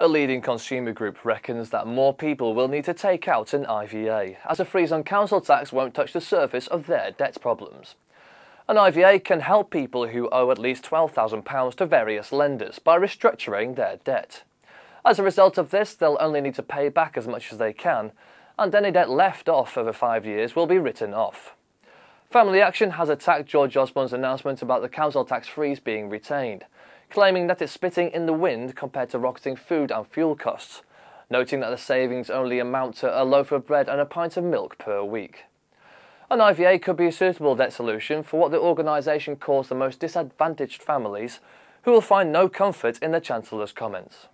A leading consumer group reckons that more people will need to take out an IVA, as a freeze on council tax won't touch the surface of their debt problems. An IVA can help people who owe at least £12,000 to various lenders by restructuring their debt. As a result of this, they'll only need to pay back as much as they can, and any debt left off over five years will be written off. Family Action has attacked George Osborne's announcement about the council tax freeze being retained, claiming that it's spitting in the wind compared to rocketing food and fuel costs, noting that the savings only amount to a loaf of bread and a pint of milk per week. An IVA could be a suitable debt solution for what the organisation calls the most disadvantaged families, who will find no comfort in the Chancellor's comments.